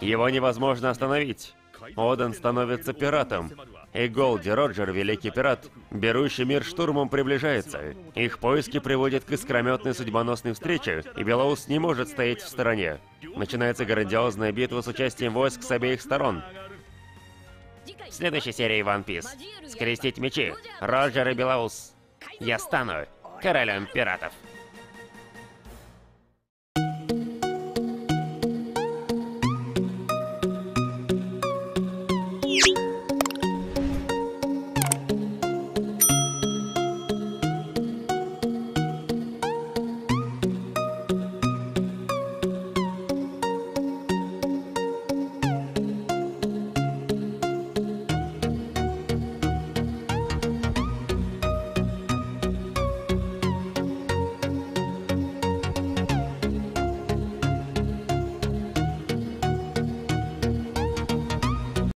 Его невозможно остановить. Оден становится пиратом. И Голди Роджер, великий пират, берущий мир штурмом, приближается. Их поиски приводят к искрометной судьбоносной встрече, и Белоус не может стоять в стороне. Начинается грандиозная битва с участием войск с обеих сторон. В следующей серии One Piece. Скрестить мечи. Роджер и Белоус. Я стану королем пиратов.